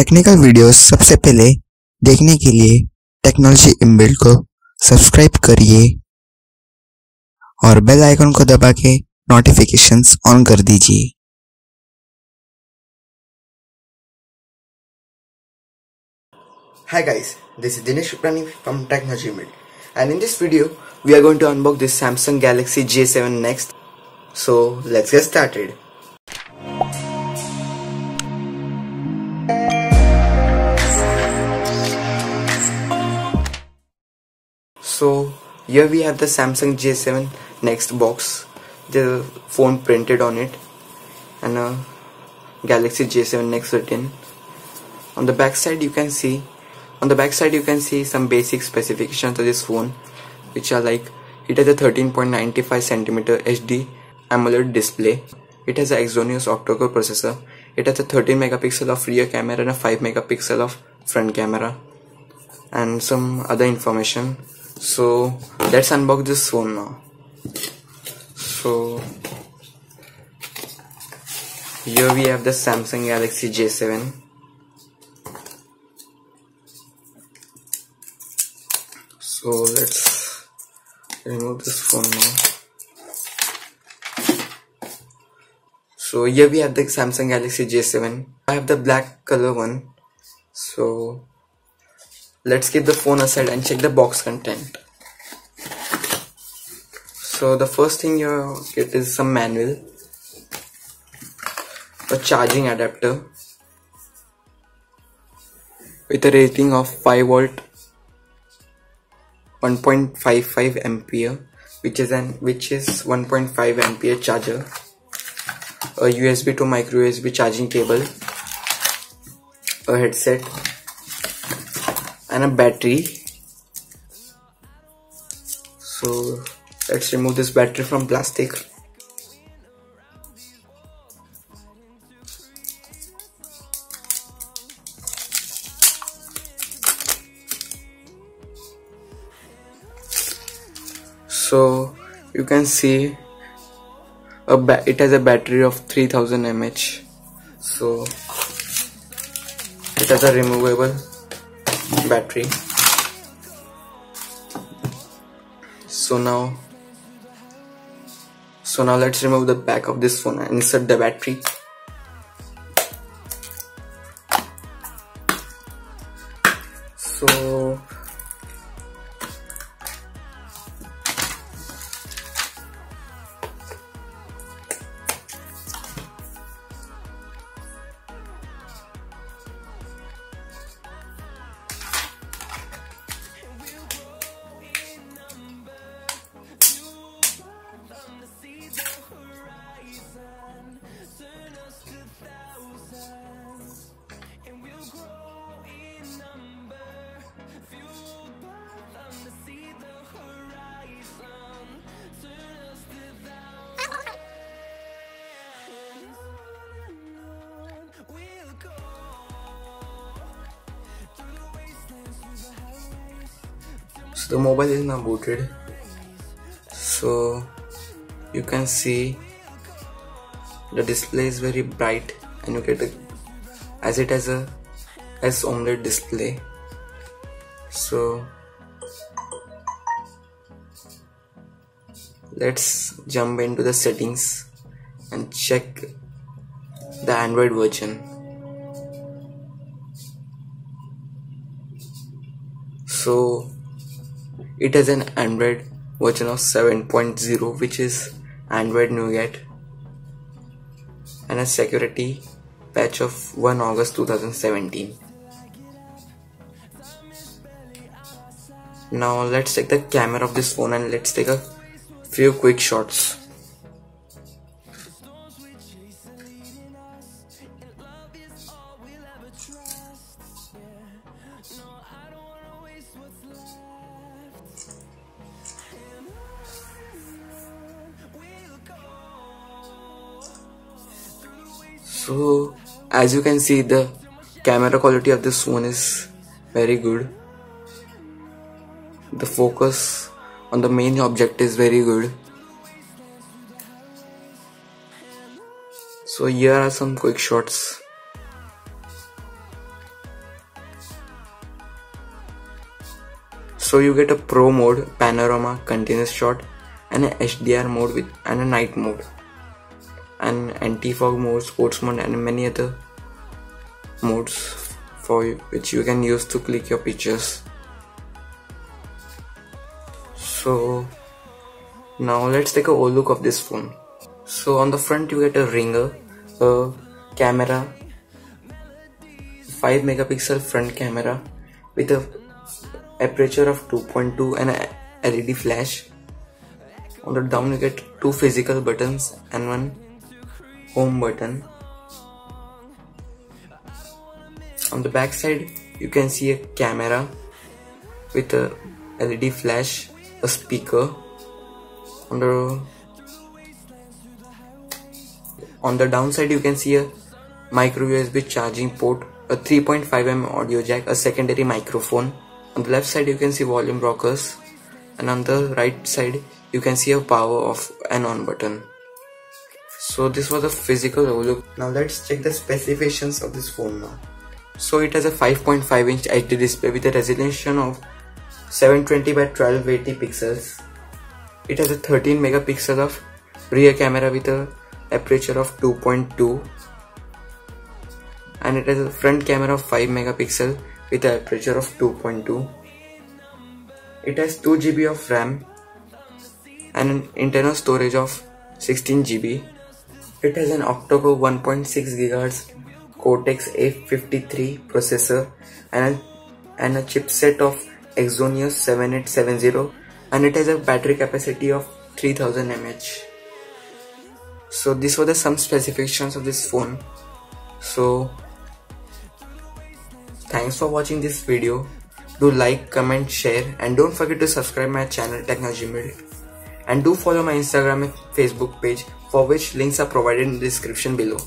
Technical video सबसे पहले देखने के लिए टेक्नोलॉजी इमबिल्ड को सब्सक्राइब करिए और बेल आइकन को दबा के नोटिफिकेशन ऑन कर दीजिए। Hi guys this is Dinesh from technology and in video we are going to unbox Samsung Galaxy J seven next so let's get started So here we have the Samsung J7 Nxt box, the phone printed on it and a Galaxy J7 Nxt written. On the back side you can see on the back side you can see some basic specifications of this phone which are like it has a 13.95 cm HD AMOLED display. It has a Exynos octa-core processor. It has a 13 megapixel of rear camera and a 5 megapixel of front camera and some other information. So let's unbox this phone now. So here we have the Samsung Galaxy J7 so let's remove this phone now. So here we have the Samsung Galaxy J7 I have the black color one. So let's keep the phone aside and check the box content. So the first thing you get is some manual a charging adapter with a rating of 5 volt 1.55 ampere which is an which is 1.5 ampere charger a USB to micro USB charging cable a headset and a battery. So let's remove this battery from plastic. So you can see a it has a battery of 3000 mAh. So it has a removable battery. So now so now let's remove the back of this phone and insert the battery. So so the mobile is now booted. So you can see the display is very bright and you get a as it has a S OLED display. So let's jump into the settings and check the Android version. So it has an Android version of 7.0 which is Android Nougat and a security patch of 1 August 2017. Now let's take the camera of this phone and let's take a few quick shots. so as you can see the camera quality of this phone is very good. The focus on the main object is very good. So here are some quick shots. So you get a pro mode panorama continuous shot and a HDR mode with and a night mode and anti-fog mode sports mode and many other modes for you, which you can use to click your pictures. So now let's take a whole look of this phone. So on the front you get a ringer a camera 5 megapixel front camera with a aperture of 2.2 and a LED flash. On the down you get two physical buttons and one home button. On the back side you can see a camera with a LED flash a speaker. On the on the downside you can see a micro USB charging port a 3.5mm audio jack a secondary microphone. On the left side you can see volume rockers. And on the right side you can see a power off and on button so this was a physical overlook now let's check the specifications of this phone now. So it has a 5.5 inch HD display with a resolution of 720 by 1280 pixels. It has a 13 megapixel of rear camera with a aperture of 2.2 and it has a front camera of 5 megapixel with a aperture of 2.2 it has 2 GB of RAM and an internal storage of 16 GB. It has an octa-core 1.6 GHz Cortex A53 processor and a, and a chipset of Exynos 7870 and it has a battery capacity of 3000 mAh. So these were the some specifications of this phone. So thanks for watching this video. Do like, comment, share and don't forget to subscribe my channel Technology Build and do follow my Instagram and Facebook page for which links are provided in the description below.